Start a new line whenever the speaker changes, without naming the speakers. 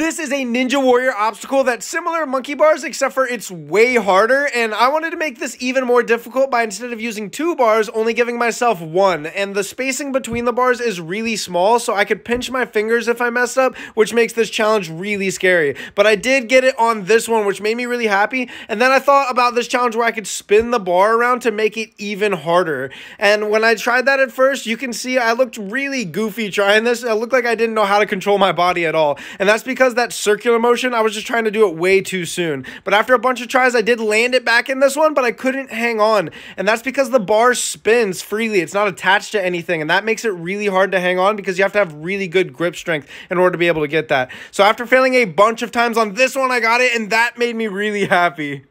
This is a Ninja Warrior obstacle that's similar to monkey bars, except for it's way harder, and I wanted to make this even more difficult by instead of using two bars, only giving myself one, and the spacing between the bars is really small, so I could pinch my fingers if I messed up, which makes this challenge really scary. But I did get it on this one, which made me really happy, and then I thought about this challenge where I could spin the bar around to make it even harder, and when I tried that at first, you can see I looked really goofy trying this, I looked like I didn't know how to control my body at all, and that's because that circular motion, I was just trying to do it way too soon. But after a bunch of tries, I did land it back in this one, but I couldn't hang on. And that's because the bar spins freely. It's not attached to anything. And that makes it really hard to hang on because you have to have really good grip strength in order to be able to get that. So after failing a bunch of times on this one, I got it, and that made me really happy.